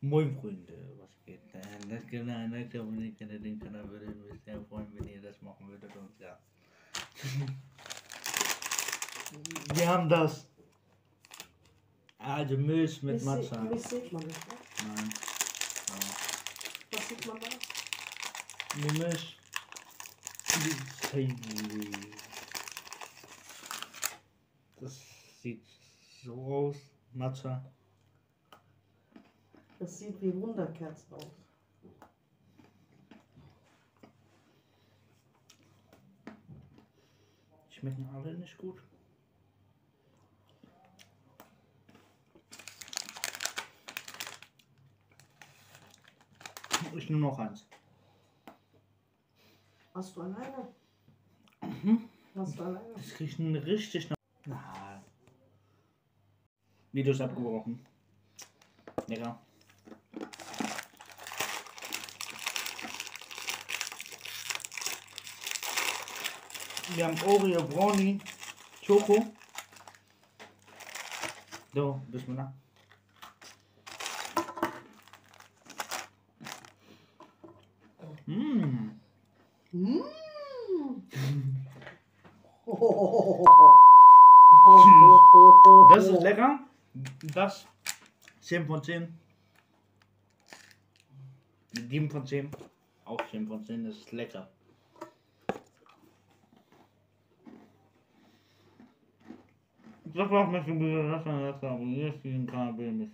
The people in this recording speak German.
Moin Freunde, was geht denn? Das gibt eine Anleitung, aber nicht in den Kanal würde ich mich sehr freuen, wenn ihr das machen würdet und ja. Wir haben das. Also Milch mit Matcha. Milch sieht man nicht, ne? Nein. Was sieht man da? Die Milch. Die sieht so aus. Matcha. Das sieht wie Wunderkerzen aus. Schmecken alle nicht gut. Ich nur noch eins. Hast du alleine? Mhm. Hast du alleine? Das riecht richtig nach. Video ist abgebrochen. Lecker. Wir haben Oreo, Brownie, Schoko. So, Bismillah. Mmh. Mmh. Das ist lecker. Das 10 von 10. 7 von 10. Auch 10 von 10. Das ist lecker. Das war's mit dem Video. Lasst ein Like abonniert den Kanal, will mich